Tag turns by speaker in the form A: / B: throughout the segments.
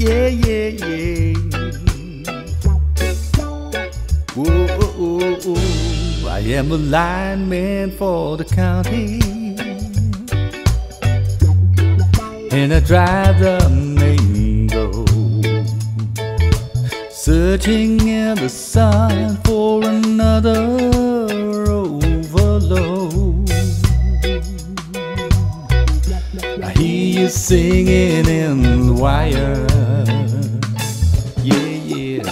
A: Yeah, yeah, yeah. Oh, oh, oh, oh. I am a lineman for the county. And I drive the mango. Searching in the sun for another singing in the wire. Yeah, yeah,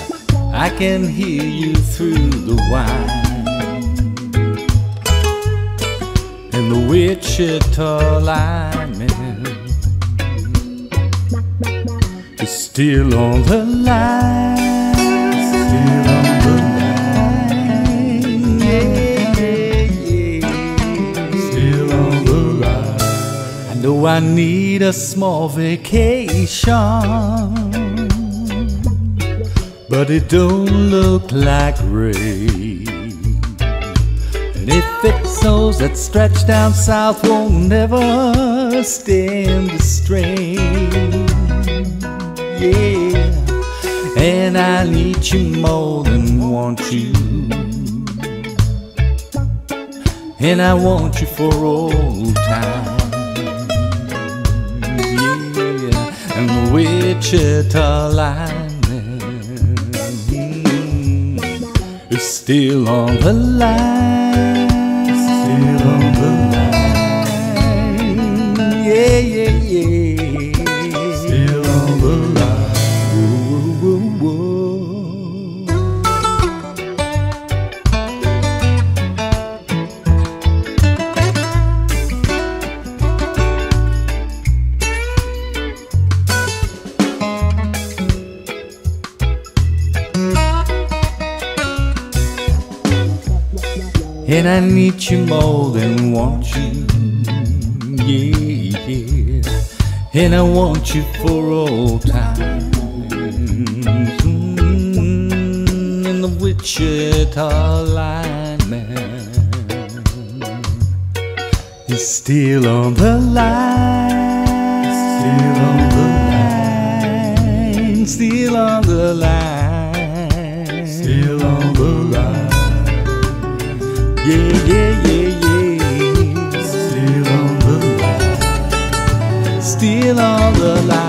A: I can hear you through the wine. And the Wichita lineman is still on the line. Know I need a small vacation, but it don't look like rain. And if it's those that stretch down south won't never stand the strain. Yeah, and I need you more than want you. And I want you for all time. Wichita is still on the line. And I need you more than want you. Yeah, yeah. And I want you for all time. Mm, And the Wichita lineman is still on the line. Still on the line. Still on the line. Still on the line yeah, yeah, yeah, yeah. Still on the line. Still on the line.